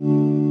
Música